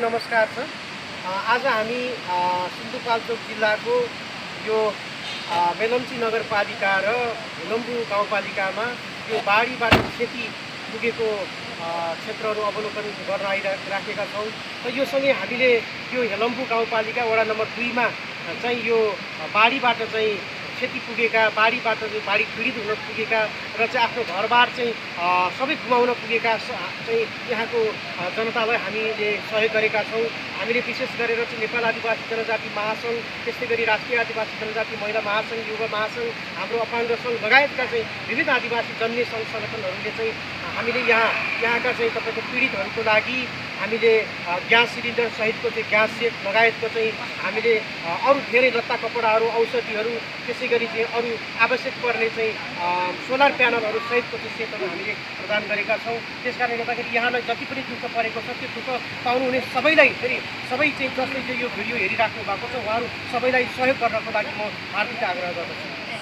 नमस्कार छ। आज हामी सिन्धुपाल्चोक जिल्लाको यो मेलम्ची नगरपालिका र लम्बु गाउँपालिकामा यो बाढीबाट क्षति पुगेको क्षेत्रहरू अवलोकन गर्न आइराखेका छौँ र यो सँगै हामीले यो हेलम्बु गाउँपालिका वडा नम्बर दुईमा चाहिँ यो बाढीबाट चाहिँ क्षति पुगेका बाढीबाट चाहिँ बाढी पीडित हुन पुगेका र चाहिँ आफ्नो घरबार चाहिँ सबै गुमाउन पुगेका चाहिँ यहाँको जनतालाई हामीले सहयोग गरेका छौँ। हामीले विशेष गरेर चाहिँ नेपाल आदिवासी जनजाति महासङ्घ त्यस्तै गरी राष्ट्रिय आदिवासी जनजाति महिला महासङ्घ युवा महासङ्घ हाम्रो अपाङ्ग सङ्घ लगायतका चाहिँ विविध आदिवासी जन्य सङ्घ सङ्गठनहरूले चाहिँ हामीले यहाँ यहाँका चाहिँ तपाईँको पीडितहरूको लागि हामीले ग्यास सिलिन्डर सहितको चाहिँ ग्यास सेट लगायतको चाहिँ हामीले अरू धेरै लत्ता कपडाहरू औषधिहरू त्यसै गरी चाहिँ अरू आवश्यक पर्ने चाहिँ सोलर प्यानलहरू सहितको चाहिँ सेटहरू हामीले प्रदान गरेका छौँ। त्यस कारणले गर्दाखेरि यहाँलाई जति पनि दुःख परेको छ त्यो दुःख पाउनुहुने सबैलाई फेरि सबै चाहिँ जसले चाहिँ यो भिडियो हेरिराख्नु भएको छ उहाँहरू सबैलाई सहयोग गर्नको लागि म हार्दिक आग्रह गर्दछु।